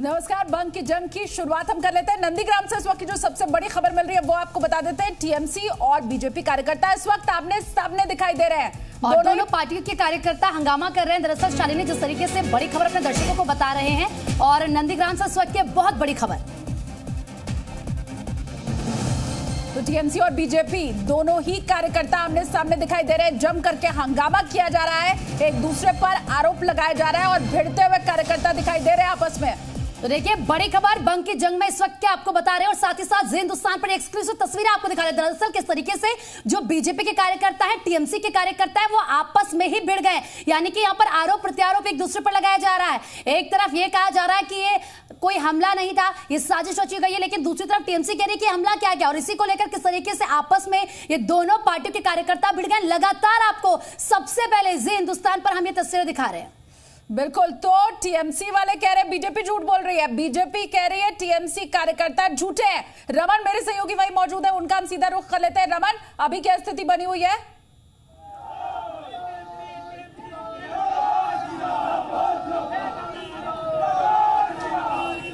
नमस्कार बंक की जंग की शुरुआत हम कर लेते हैं। नंदीग्राम से इस वक्त की जो सबसे बड़ी खबर मिल रही है वो आपको बता देते हैं। टीएमसी और बीजेपी कार्यकर्ता इस वक्त आमने सामने दिखाई दे रहे हैं। और दोनों, दोनों पार्टियों के कार्यकर्ता हंगामा कर रहे हैं। दरअसल शालिनी जिस तरीके से बड़ी खबर अपने दर्शकों को बता रहे हैं और नंदीग्राम से इस वक्त की बहुत बड़ी खबर। तो टीएमसी और बीजेपी दोनों ही कार्यकर्ता आमने सामने दिखाई दे रहे हैं। जम करके हंगामा किया जा रहा है। एक दूसरे पर आरोप लगाया जा रहा है और भिड़ते हुए कार्यकर्ता दिखाई दे रहे हैं आपस में। तो देखिए, बड़ी खबर, बंक की जंग में इस वक्त क्या आपको बता रहे हैं और साथ ही साथ हिंदुस्तान पर एक्सक्लूसिव तस्वीर आपको दिखा रहे दरअसल किस तरीके से जो बीजेपी के कार्यकर्ता है टीएमसी के कार्यकर्ता है, वो आपस में ही भिड़ गए यानी कि यहाँ पर आरोप प्रत्यारोप एक दूसरे पर लगाया जा रहा है। एक तरफ़ ये कहा जा रहा है कि ये कोई हमला नहीं था, ये साजिश रची गई है, लेकिन दूसरी तरफ़ टीएमसी कह रही है कि हमला क्या गया? और इसी को लेकर किस तरीके से आपस में ये दोनों पार्टियों के कार्यकर्ता भिड़ गए लगातार आपको सबसे पहले जी हिंदुस्तान पर हम ये तस्वीरें दिखा रहे हैं। बिल्कुल तो टीएमसी वाले कह रहे हैं, बीजेपी झूठ बोल रही है। बीजेपी कह रही है, टीएमसी कार्यकर्ता झूठे हैं। रमन मेरे सहयोगी वही मौजूद है, उनका हम सीधा रुख कर लेते हैं। रमन, अभी क्या स्थिति बनी हुई है?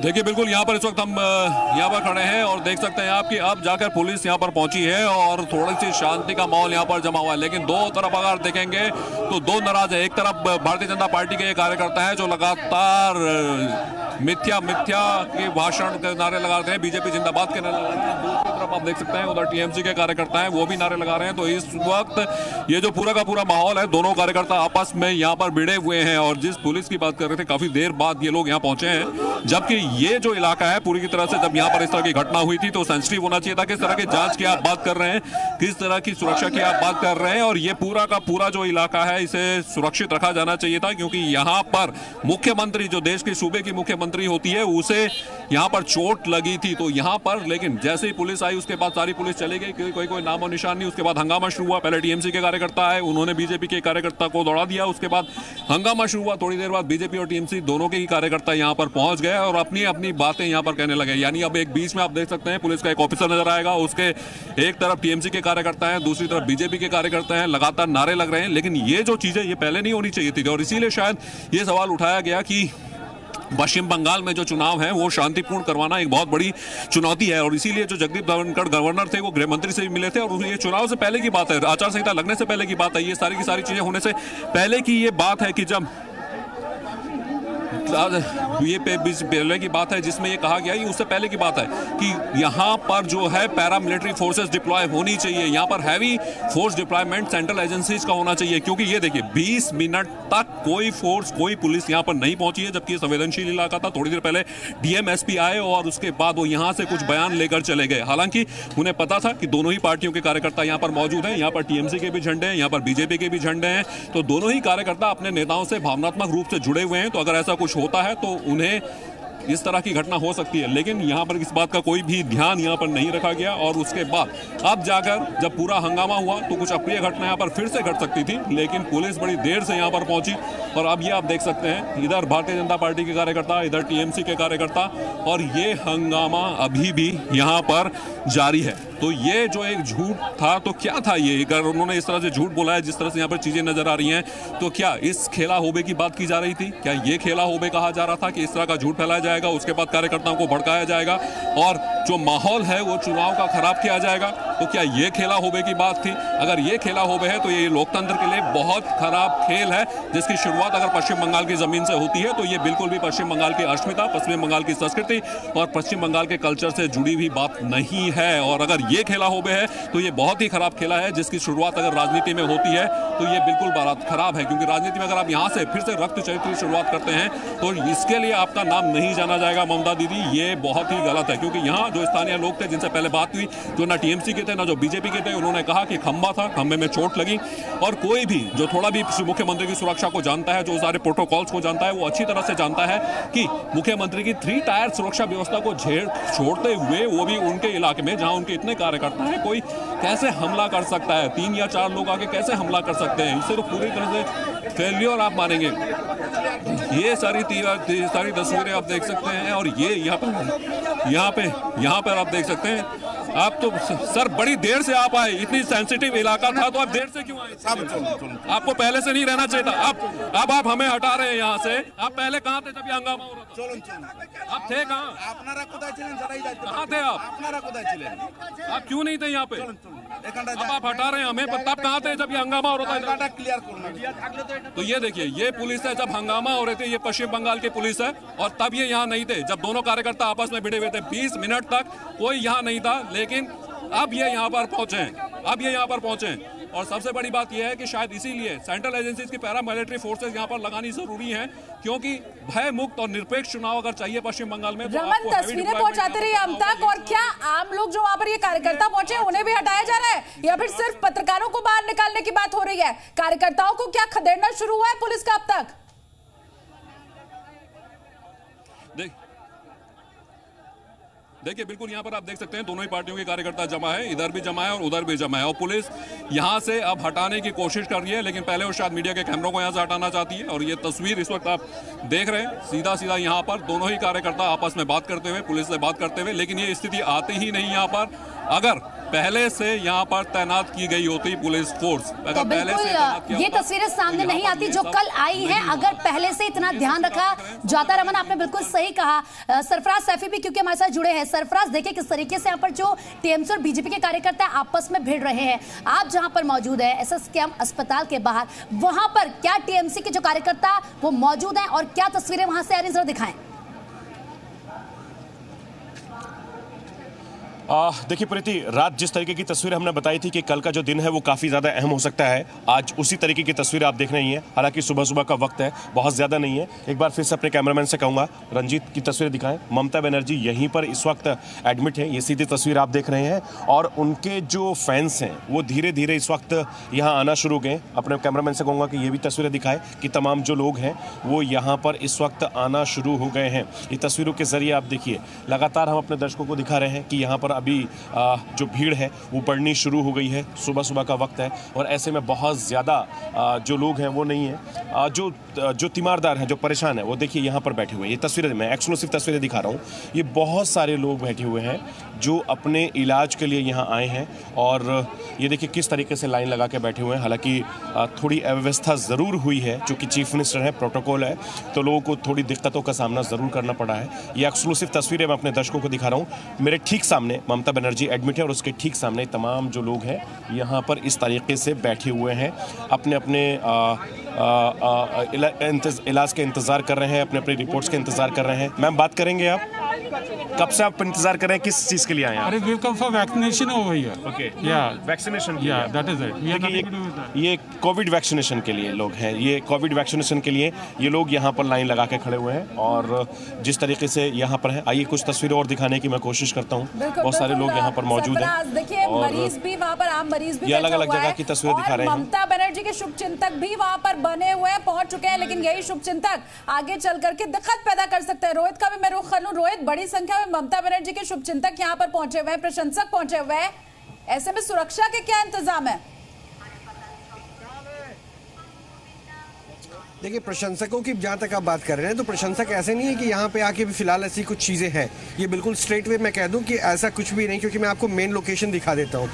देखिए, बिल्कुल यहाँ पर इस वक्त हम यहाँ पर खड़े हैं और देख सकते हैं आप कि अब जाकर पुलिस यहाँ पर पहुँची है और थोड़ी सी शांति का माहौल यहाँ पर जमा हुआ है। लेकिन दो तरफ़ अगर देखेंगे तो दो नाराज़ है। एक तरफ़ भारतीय जनता पार्टी के कार्यकर्ता है जो लगातार, मिथ्या मिथ्या के भाषण के नारे लगाते हैं। बीजेपी जिंदाबाद के नारे लगा रहे हैं। तरफ़ आप देख सकते हैं, उधर टीएमसी के कार्यकर्ता हैं, वो भी नारे लगा रहे हैं। तो इस वक्त ये जो पूरा का पूरा माहौल है, दोनों कार्यकर्ता आपस में यहाँ पर भिड़े हुए हैं। और जिस पुलिस की बात कर रहे थे, काफ़ी देर बाद ये लोग यहाँ पहुँचे हैं। जबकि ये जो इलाका है, पूरी की तरह से जब यहाँ पर इस तरह की घटना हुई थी तो सेंसिटिव होना चाहिए था किस तरह की जाँच की आप बात कर रहे हैं, किस तरह की सुरक्षा की आप बात कर रहे हैं। और ये पूरा का पूरा जो इलाका है, इसे सुरक्षित रखा जाना चाहिए था, क्योंकि यहाँ पर मुख्यमंत्री, जो देश के सूबे की मुख्यमंत्री होती है, उसे यहाँ पर चोट लगी थी। तो यहाँ पर, लेकिन जैसे ही पुलिस आई उसके बाद सारी पुलिस चली गई कोई कोई नामो निशान नहीं। उसके बाद हंगामा शुरू हुआ, पहले टीएमसी के कार्यकर्ता आए, उन्होंने बीजेपी के कार्यकर्ता को दौड़ा दिया। उसके बाद हंगामा शुरू हुआ, थोड़ी देर बाद बीजेपी और टीएमसी दोनों के ही कार्यकर्ता यहाँ पर पहुँच गए और अपनी अपनी बातें यहाँ पर कहने लगे। यानी अब एक बीच में आप देख सकते हैं, पुलिस का एक ऑफिसर नज़र आएगा, उसके एक तरफ़ टीएमसी के कार्यकर्ता हैं, दूसरी तरफ़ बीजेपी के कार्यकर्ता हैं, लगातार नारे लग रहे हैं। लेकिन ये जो चीज़ें, ये पहले नहीं होनी चाहिए थी। और इसीलिए शायद ये सवाल उठाया गया कि पश्चिम बंगाल में जो चुनाव है, वो शांतिपूर्ण करवाना एक बहुत बड़ी चुनौती है। और इसीलिए जो जगदीप धनखड़ गवर्नर थे, वो गृह मंत्री से भी मिले थे। और ये चुनाव से पहले की बात है, आचार संहिता लगने से पहले की बात है, ये सारी की सारी चीज़ें होने से पहले की ये बात है कि जब ये पहले की बात है, जिसमें ये कहा गया, ये उससे पहले की बात है कि यहाँ पर जो है पैरामिलिट्री फोर्सेस डिप्लॉय होनी चाहिए। यहाँ पर heavy force deployment central agencies का होना चाहिए, क्योंकि ये देखिए 20 मिनट तक कोई फोर्स कोई पुलिस यहाँ पर नहीं पहुँची है, जबकि संवेदनशील इलाका था। थोड़ी देर पहले डीएमएसपी आए और उसके बाद वो यहाँ से कुछ बयान लेकर चले गए। हालाँकि उन्हें पता था कि दोनों ही पार्टियों के कार्यकर्ता यहाँ पर मौजूद हैं। यहाँ पर टीएमसी के भी झंडे हैं, यहाँ पर बीजेपी के भी झंडे हैं। तो दोनों ही कार्यकर्ता अपने नेताओं से भावनात्मक रूप से जुड़े हुए हैं। तो अगर ऐसा कुछ होता है तो उन्हें इस तरह की घटना हो सकती है। लेकिन यहाँ पर इस बात का कोई भी ध्यान यहाँ पर नहीं रखा गया और उसके बाद अब जाकर जब पूरा हंगामा हुआ तो कुछ अप्रिय घटना यहाँ पर फिर से घट सकती थी, लेकिन पुलिस बड़ी देर से यहाँ पर पहुँची और अब ये आप देख सकते हैं, इधर भारतीय जनता पार्टी के कार्यकर्ता, इधर टीएमसी के कार्यकर्ता और ये हंगामा अभी भी यहाँ पर जारी है। तो ये जो एक झूठ था तो क्या था ये? अगर उन्होंने इस तरह से झूठ बोला है, जिस तरह से यहाँ पर चीज़ें नज़र आ रही हैं तो क्या इस खेला होबे की बात की जा रही थी? क्या ये खेला होबे कहा जा रहा था कि इस तरह का झूठ फैलाया जाएगा, उसके बाद कार्यकर्ताओं को भड़काया जाएगा? और जो माहौल है, वो चुनाव का खराब किया जाएगा। तो क्या ये खेला होबे की बात थी? अगर ये खेला होबे है तो ये लोकतंत्र के लिए बहुत खराब खेल है, जिसकी शुरुआत अगर पश्चिम बंगाल की ज़मीन से होती है तो ये बिल्कुल भी पश्चिम बंगाल की अस्मिता, पश्चिम बंगाल की संस्कृति और पश्चिम बंगाल के कल्चर से जुड़ी हुई बात नहीं है। और अगर ये खेला होबे है तो ये बहुत ही खराब खेला है, जिसकी शुरुआत अगर राजनीति में होती है तो ये बिल्कुल खराब है। क्योंकि राजनीति में अगर आप यहाँ से फिर से रक्त चरित्र की शुरुआत करते हैं तो इसके लिए आपका नाम नहीं जाना जाएगा, ममता दीदी, ये बहुत ही गलत है। क्योंकि यहाँ जो स्थानीय लोग थे, जिनसे पहले बात हुई, जो ना टीएमसी के थे, ना जो बीजेपी के थे, उन्होंने कहा कि खंबा था, खंबे में चोट लगी। और कोई भी जो थोड़ा भी मुख्यमंत्री की सुरक्षा को जानता है, जो सारे प्रोटोकॉल्स को जानता है, वो अच्छी तरह से जानता है कि मुख्यमंत्री की थ्री टायर सुरक्षा व्यवस्था को झेड़, छोड़ते हुए वो भी उनके इलाके में, जहाँ उनके इतने कार्यकर्ता हैं, कोई कैसे हमला कर सकता है? तीन या चार लोग आके कैसे हमला कर सकते हैं? इससे तो पूरी तरह से फेल्योर आप मानेंगे ये सारी सारी तस्वीरें आप देख सकते हैं और ये यहाँ पर यहाँ पे यहाँ पर आप देख सकते हैं। आप तो सर बड़ी देर से आप आए इतनी सेंसिटिव इलाका था तो आप देर से क्यों आए? आपको पहले से नहीं रहना चाहिए था। अब अब आप हमें हटा रहे हैं यहाँ से। आप पहले कहाँ थे जब हंगामा हो रहा था? आप थे कहाँ? कहाँ थे आप? आप क्यों नहीं थे यहाँ पे? आप हटा रहे हैं हमें तब थे जब ये हंगामा हो रहा था क्लियर तो ये देखिए ये पुलिस है जब हंगामा हो रहे थे ये पश्चिम बंगाल की पुलिस है और तब ये यहाँ नहीं थे। जब दोनों कार्यकर्ता आपस में भिड़े हुए थे बीस मिनट तक कोई यहाँ नहीं था लेकिन अब ये यहाँ पर पहुँचे अब ये यहाँ पर पहुँचे और सबसे बड़ी बात यह है कि शायद इसीलिए सेंट्रल एजेंसीज की पैरा मिलिट्री फोर्सेज यहाँ पर लगानी ज़रूरी है क्योंकि भय मुक्त और निरपेक्ष चुनाव अगर चाहिए पश्चिम बंगाल में तो रमन तस्वीरें पहुंचाते रहिए हम तक और क्या आम लोग जो वहाँ पर ये कार्यकर्ता पहुँचे उन्हें भी हटाया जा रहा है? या फिर सिर्फ़ पत्रकारों को बाहर निकालने की बात हो रही है? कार्यकर्ताओं को क्या खदेड़ना शुरू हुआ है पुलिस का अब तक? देख देखिए, बिल्कुल यहाँ पर आप देख सकते हैं, दोनों ही पार्टियों के कार्यकर्ता जमा है, इधर भी जमा है और उधर भी जमा है। और पुलिस यहाँ से अब हटाने की कोशिश कर रही है, लेकिन पहले वो शायद मीडिया के कैमरों को यहाँ से हटाना चाहती है और ये तस्वीर इस वक्त आप देख रहे हैं। सीधा सीधा यहाँ पर दोनों ही कार्यकर्ता आपस में बात करते हुए, पुलिस से बात करते हुए, लेकिन ये स्थिति आती ही नहीं यहाँ पर। अगर पहले से यहाँ पर तैनात की गई होती पुलिस फोर्स अगर तो पहले से ये तस्वीरें तो सामने यहाँ नहीं आती जो कल आई हैं अगर पहले से इतना ध्यान रखा जाता रमन आपने बिल्कुल सही कहा। सरफराज सैफी भी क्योंकि हमारे साथ जुड़े हैं। सरफराज देखिए किस तरीके से यहाँ पर जो टीएमसी और बीजेपी के कार्यकर्ता आपस में भिड़ रहे हैं। आप जहाँ पर मौजूद है एस एस अस्पताल के बाहर वहाँ पर क्या टीएमसी के जो कार्यकर्ता वो मौजूद है और क्या तस्वीरें वहाँ से आ रही जरा दिखाएँ। देखिए प्रीति, रात जिस तरीके की तस्वीर हमने बताई थी कि कल का जो दिन है वो काफ़ी ज़्यादा अहम हो सकता है। आज उसी तरीके की तस्वीर आप देख रही हैं। हालाँकि सुबह सुबह का वक्त है, बहुत ज़्यादा नहीं है। एक बार फिर से अपने कैमरामैन से कहूँगा, रंजीत की तस्वीर दिखाएँ। ममता बनर्जी यहीं पर इस वक्त एडमिट है, ये सीधी तस्वीर आप देख रहे हैं। और उनके जो फैंस हैं, वो धीरे धीरे इस वक्त यहाँ आना शुरू गए। अपने कैमरामैन से कहूँगा कि ये भी तस्वीरें दिखाएँ कि तमाम जो लोग हैं, वो यहाँ पर इस वक्त आना शुरू हो गए हैं। ये तस्वीरों के ज़रिए आप देखिए, लगातार हम अपने दर्शकों को दिखा रहे हैं कि यहाँ पर अभी जो भीड़ है, वो बढ़नी शुरू हो गई है सुबह सुबह का वक्त है, और ऐसे में बहुत ज़्यादा जो लोग हैं वो नहीं है। जो जो तीमारदार हैं, जो परेशान है, वो देखिए यहाँ पर बैठे हुए हैं। ये तस्वीरें मैं एक्सक्लूसिव तस्वीरें दिखा रहा हूँ। ये बहुत सारे लोग बैठे हुए हैं, जो अपने इलाज के लिए यहाँ आए हैं, और ये देखिए किस तरीके से लाइन लगा के बैठे हुए हैं। हालाँकि थोड़ी अव्यवस्था ज़रूर हुई है, चूँकि चीफ मिनिस्टर है, प्रोटोकॉल है तो लोगों को थोड़ी दिक्कतों का सामना ज़रूर करना पड़ा है। ये एक्सक्लूसिव तस्वीरें मैं अपने दर्शकों को दिखा रहा हूँ। मेरे ठीक सामने ममता बनर्जी एडमिट है और उसके ठीक सामने तमाम जो लोग हैं यहाँ पर इस तरीके से बैठे हुए हैं। अपने अपने इलाज के इंतज़ार कर रहे हैं अपने अपने रिपोर्ट्स के इंतज़ार कर रहे हैं। मैम बात करेंगे आप? कब से आप इंतज़ार कर रहे हैं? किस चीज़ के लिए आए हैं we've come for vaccination over okay Yeah. Vaccination to do with that. ये ये कोविड वैक्सीनेशन के लिए लोग हैं। ये कोविड वैक्सीनेशन के लिए ये लोग यहाँ पर लाइन लगा के खड़े हुए हैं और जिस तरीके से यहाँ पर है आइए कुछ तस्वीरें और दिखाने की मैं कोशिश करता हूँ। बिल्कुल, बहुत सारे लोग यहाँ पर मौजूद हैं देखिए मरीज़ भी वहाँ पर आम मरीज़ भी अलग-अलग जगह की तस्वीरें दिखा रहे हैं। ममता बनर्जी के शुभ चिंतक भी वहाँ पर बने हुए हैं पहुँच चुके हैं लेकिन यही शुभ चिंतक आगे चल करके दिक्कत पैदा कर सकते हैं। रोहित का भी मैं रुख कर लू रोहित बड़ी संख्या में ममता बनर्जी के शुभ चिंतक यहाँ पर पहुँचे हुए हैं प्रशंसक पहुँचे हुए हैं। ऐसे में सुरक्षा के क्या इंतज़ाम है? देखिए, प्रशंसकों की जहाँ तक आप बात कर रहे हैं तो प्रशंसक ऐसे नहीं है कि यहाँ पे आके भी फ़िलहाल ऐसी कुछ चीज़ें हैं। ये बिल्कुल स्ट्रेट वे मैं कह दूँ कि ऐसा कुछ भी नहीं, क्योंकि मैं आपको मेन लोकेशन दिखा देता हूँ।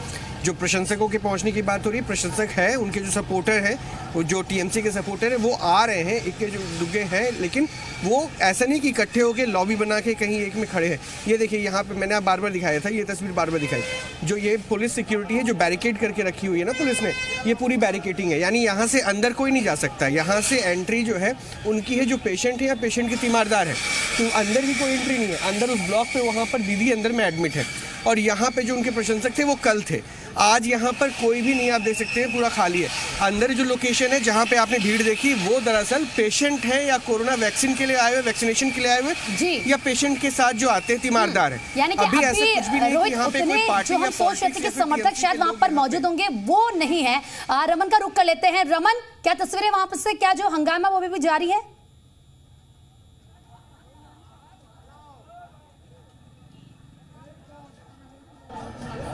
जो प्रशंसकों के पहुँचने की बात हो रही है, प्रशंसक है, उनके जो सपोर्टर हैं, वो जो टीएमसी के सपोर्टर हैं, वो आ रहे हैं इक्के जो दुगे हैं, लेकिन वो ऐसा नहीं कि इकट्ठे होकर लॉबी बना के कहीं एक में खड़े हैं। ये देखिए, यहाँ पे मैंने आप बार बार दिखाया था, ये तस्वीर बार बार दिखाई। जो ये पुलिस सिक्योरिटी है, जो बैरिकेड करके रखी हुई है ना पुलिस ने, ये पूरी बैरिकेटिंग है। यानी यहाँ से अंदर कोई नहीं जा सकता। यहाँ से एंट्री जो है, उनकी है जो पेशेंट है, या पेशेंट की तीमारदार है। तो अंदर भी कोई एंट्री नहीं है। अंदर उस ब्लॉक पे वहाँ पर दीदी अंदर में एडमिट है। और यहाँ पे जो उनके प्रशंसक थे वो कल थे। आज यहाँ पर कोई भी नहीं आप देख सकते हैं पूरा खाली है। अंदर जो लोकेशन है जहाँ पे आपने भीड़ देखी वो दरअसल पेशेंट है या कोरोना वैक्सीन के लिए आए हुए वैक्सीनेशन के लिए आए हुए जी। या पेशेंट के साथ जो आते हैं तीमारदार है। यानी अभी ऐसा कुछ भी नहीं यहाँ पे कोई पार्टी हम सोच रहे थे कि समर्थक शायद वहाँ पर मौजूद होंगे वो नहीं है। रमन का रुख कर लेते हैं। रमन क्या तस्वीरें वहाँ पर से क्या जो हंगामा वो भी जारी है?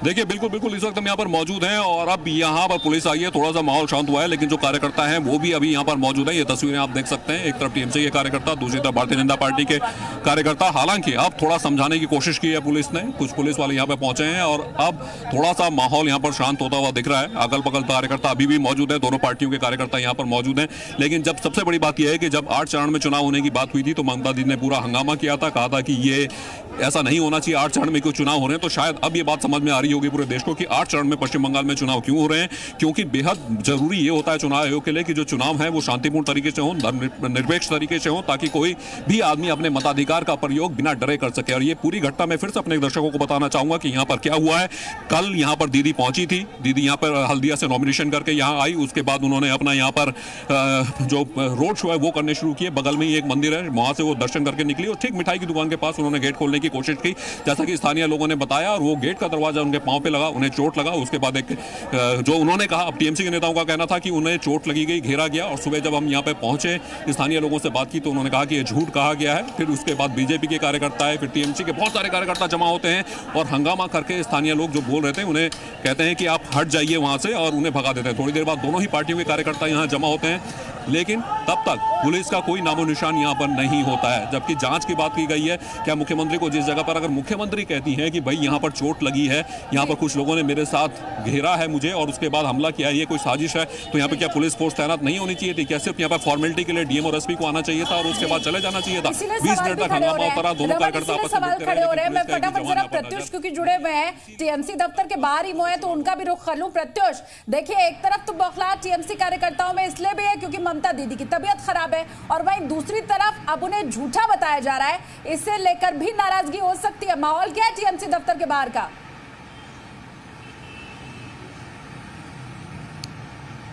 देखिए, बिल्कुल बिल्कुल, इस वक्त हम यहाँ पर मौजूद हैं और अब यहाँ पर पुलिस आई है, थोड़ा सा माहौल शांत हुआ है, लेकिन जो कार्यकर्ता हैं, वो भी अभी यहाँ पर मौजूद है। ये तस्वीरें आप देख सकते हैं, एक तरफ़ टीएमसी के कार्यकर्ता, दूसरी तरफ़ भारतीय जनता पार्टी के कार्यकर्ता। हालाँकि अब थोड़ा समझाने की कोशिश की है पुलिस ने, कुछ पुलिस वाले यहाँ पर पहुँचे हैं और अब थोड़ा सा माहौल यहाँ पर शांत होता हुआ दिख रहा है। अगल बगल कार्यकर्ता अभी भी मौजूद है, दोनों पार्टियों के कार्यकर्ता यहाँ पर मौजूद हैं। लेकिन जब सबसे बड़ी बात यह है कि जब आठ चरण में चुनाव होने की बात हुई थी तो ममता दीदी ने पूरा हंगामा किया था, कहा था कि ये ऐसा नहीं होना चाहिए, आठ चरण में क्यों चुनाव हो रहे हैं तो शायद अब ये बात समझ में आ रही होगी पूरे देश को कि आठ चरण में पश्चिम बंगाल में चुनाव क्यों हो रहे हैं? क्योंकि बेहद ज़रूरी ये होता है चुनाव आयोग के लिए कि जो चुनाव है, वो शांतिपूर्ण तरीके से हो निरपेक्ष तरीके से हो, ताकि कोई भी आदमी अपने मताधिकार का प्रयोग बिना डरे कर सके। और ये पूरी घटना मैं फिर से अपने दर्शकों को बताना चाहूँगा कि यहाँ पर क्या हुआ है। कल यहाँ पर दीदी पहुँची थी। दीदी यहाँ पर हल्दिया से नॉमिनेशन करके यहाँ आई। उसके बाद उन्होंने अपना यहाँ पर जो रोड शो है, वो करने शुरू किए। बगल में ही एक मंदिर है, वहाँ से वो दर्शन करके निकली और ठीक मिठाई की दुकान के पास उन्होंने गेट खोलने की कोशिश की। जैसा कि स्थानीय लोगों ने बताया, और वो गेट का दरवाज़ा उनके पाँव पे लगा, उन्हें चोट लगा, उसके बाद एक जो उन्होंने कहा, अब टीएमसी के नेताओं का कहना था कि उन्हें चोट लगी गई, घेरा गया और सुबह जब हम यहाँ पे पहुँचे, स्थानीय लोगों से बात की तो उन्होंने कहा कि ये झूठ कहा गया है। फिर उसके बाद बीजेपी के कार्यकर्ता है फिर टीएमसी के बहुत सारे कार्यकर्ता जमा होते हैं और हंगामा करके स्थानीय लोग जो बोल रहे थे, उन्हें कहते हैं कि आप हट जाइए वहाँ से और उन्हें भगा देते हैं। थोड़ी देर बाद दोनों ही पार्टियों के कार्यकर्ता यहाँ जमा होते हैं। लेकिन तब तक पुलिस का कोई नामो निशान यहाँ पर नहीं होता है। जबकि जाँच की बात की गई है क्या मुख्यमंत्री को जिस जगह पर अगर मुख्यमंत्री कहती हैं कि भाई यहाँ पर चोट लगी है यहाँ पर कुछ लोगों ने मेरे साथ घेरा है मुझे और उसके बाद हमला किया है ये कोई साजिश है तो यहाँ पे क्या पुलिस फोर्स तैनात नहीं होनी चाहिए थी? क्या सिर्फ़ यहाँ पर फॉर्मेलिटी के लिए डीएम और एसपी को आना चाहिए था और उसके बाद चले जाना चाहिए था? बीस मिनट तक हंगामा होता दोनों कार्यकर्ता आपस पर प्रत्युष क्योंकि जुड़े हुए हैं। टीएमसी दफ्तर के बाहर ही मोए तो उनका भी रुख कर लूँ प्रत्युष देखिए एक तरफ़ तो बौखलाहट टीएमसी कार्यकर्ताओं में इसलिए भी है क्योंकि ममता दीदी की तबीयत खराब है और वहीं दूसरी तरफ़ अब उन्हें झूठा बताया जा रहा है। इससे लेकर भी नाराज़गी हो सकती है। माहौल क्या है टीएमसी दफ्तर के बाहर का?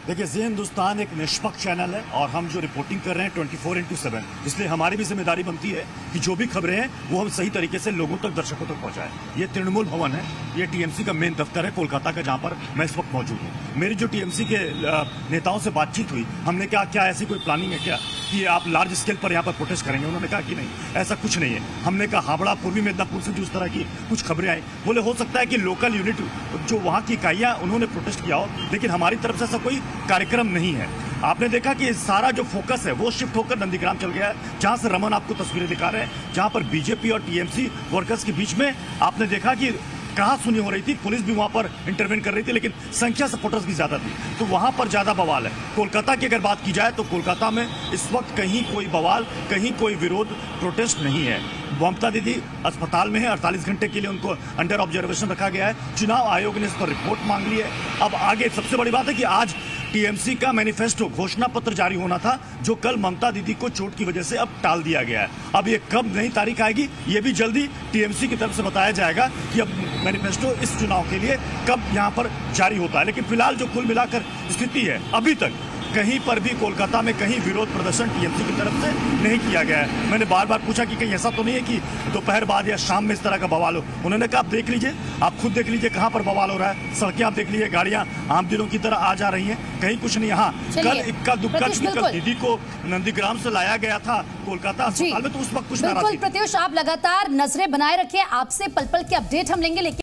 देखिए जी हिंदुस्तान एक निष्पक्ष चैनल है और हम जो रिपोर्टिंग कर रहे हैं ट्वेंटी फोर इंटू सेवन इसलिए हमारी भी ज़िम्मेदारी बनती है कि जो भी खबरें हैं, वो हम सही तरीके से लोगों तक, दर्शकों तक पहुंचाएँ। ये तृणमूल भवन है, ये टीएमसी का मेन दफ्तर है कोलकाता का, जहाँ पर मैं इस वक्त मौजूद हूँ। मेरी जो टीएमसी के नेताओं से बातचीत हुई, हमने कहा, क्या ऐसी कोई प्लानिंग है क्या कि आप लार्ज स्केल पर यहाँ पर प्रोटेस्ट करेंगे? उन्होंने कहा कि नहीं, ऐसा कुछ नहीं है। हमने कहा हावड़ा पूर्वी मिदनापुर से जो इस तरह की कुछ खबरें आई। बोले, हो सकता है कि लोकल यूनिट जो वहाँ की इकाइयाँ, उन्होंने प्रोटेस्ट किया हो, लेकिन हमारी तरफ़ से ऐसा कोई कार्यक्रम नहीं है। आपने देखा कि सारा जो फोकस है, वो शिफ्ट होकर नंदीग्राम चल गया है, जहाँ से रमन आपको तस्वीरें दिखा रहे हैं, जहाँ पर बीजेपी और टीएमसी वर्कर्स के बीच में आपने देखा कि कहा सुनी हो रही थी, पुलिस भी वहाँ पर इंटरवेन कर रही थी, लेकिन संख्या सपोर्टर्स की ज़्यादा थी। तो वहाँ पर ज़्यादा बवाल है। कोलकाता की अगर बात की जाए तो कोलकाता में इस वक्त कहीं कोई बवाल, कहीं कोई विरोध प्रोटेस्ट नहीं है। ममता दीदी अस्पताल में है 48 घंटे के लिए उनको अंडर ऑब्जर्वेशन रखा गया है। चुनाव आयोग ने इस पर रिपोर्ट मांग ली है। अब आगे सबसे बड़ी बात है कि आज टीएमसी का मैनिफेस्टो घोषणा पत्र जारी होना था, जो कल ममता दीदी को चोट की वजह से अब टाल दिया गया है। अब ये कब नई तारीख आएगी, ये भी जल्दी टीएमसी की तरफ़ से बताया जाएगा कि अब मैनिफेस्टो इस चुनाव के लिए कब यहाँ पर जारी होता है। लेकिन फ़िलहाल जो कुल मिलाकर स्थिति है, अभी तक कहीं पर भी कोलकाता में कहीं विरोध प्रदर्शन टीएमसी की तरफ़ से नहीं किया गया है। मैंने बार बार पूछा कि कहीं ऐसा तो नहीं है कि दोपहर बाद या शाम में इस तरह का बवाल हो? उन्होंने कहा आप देख लीजिए आप खुद देख लीजिए कहाँ पर बवाल हो रहा है। सड़कें आप देख लीजिए गाड़ियाँ आम दिनों की तरह आ जा रही हैं। कहीं कुछ नहीं यहाँ कल इक्का दुक्का प्रत्युष, कल दीदी को नंदीग्राम से लाया गया था कोलकाता अस्पताल में तो उस वक्त कुछ बिल्कुल। प्रत्युष आप लगातार नज़रें बनाए रखिए आपसे पल पल के अपडेट हम लेंगे लेकिन